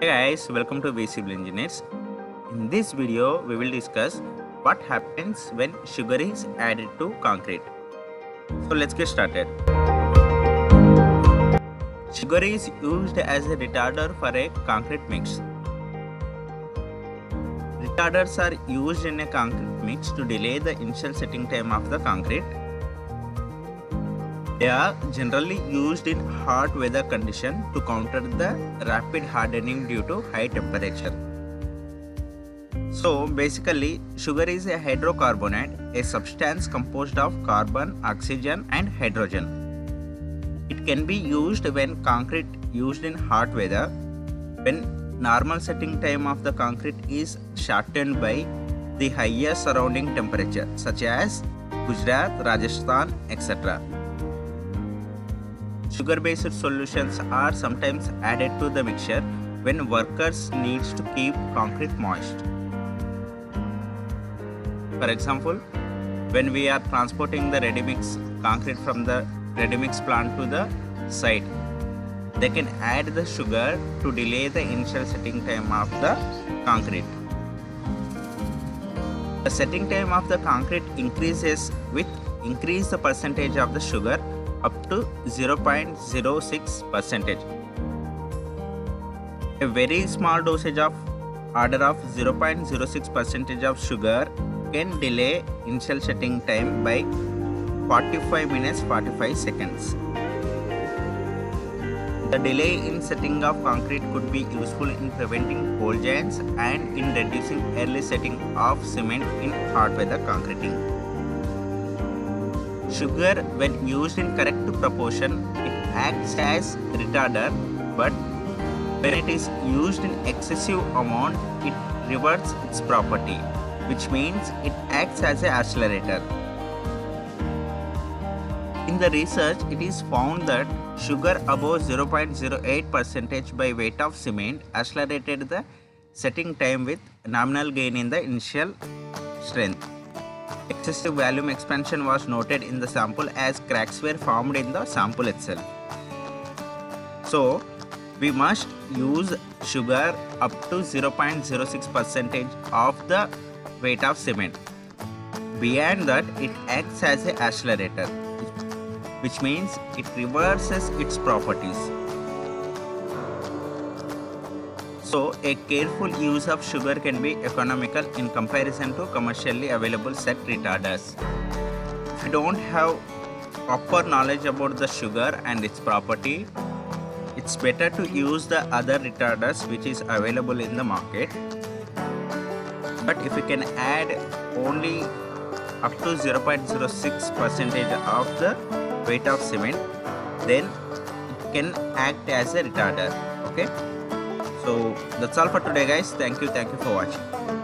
Hey guys, welcome to Civil Engineers. In this video, we will discuss what happens when sugar is added to concrete. So let's get started. Sugar is used as a retarder for a concrete mix. Retarders are used in a concrete mix to delay the initial setting time of the concrete. They are generally used in hot weather condition to counter the rapid hardening due to high temperature. So basically, sugar is a hydrocarbonate, a substance composed of carbon, oxygen, and hydrogen. It can be used when concrete used in hot weather, when normal setting time of the concrete is shortened by the higher surrounding temperature, such as Gujarat, Rajasthan, etc. Sugar based solutions are sometimes added to the mixture when workers needs to keep concrete moist. For example, when we are transporting the ready mix concrete from the ready mix plant to the site, they can add the sugar to delay the initial setting time of the concrete. The setting time of the concrete increases with increase the percentage of the sugar up to 0.06 percentage. A very small dosage of order of 0.06 percentage of sugar can delay initial setting time by 45 minutes 45 seconds. The delay in setting of concrete could be useful in preventing cold joints and in reducing early setting of cement in hot weather concreting. Sugar, when used in correct proportion, it acts as retarder, but when it is used in excessive amount, it reverts its property, which means it acts as an accelerator. In the research, it is found that sugar above 0.08 percentage by weight of cement accelerated the setting time with nominal gain in the initial strength. Excessive volume expansion was noted in the sample as cracks were formed in the sample itself. So, we must use sugar up to 0.06 percentage of the weight of cement. Beyond that, it acts as an accelerator, which means it reverses its properties. So, a careful use of sugar can be economical in comparison to commercially available set retarders. If you don't have proper knowledge about the sugar and its property, it's better to use the other retarders which is available in the market. But if you can add only up to 0.06 percentage of the weight of cement, then it can act as a retarder. Okay so that's all for today guys. Thank you thank you for watching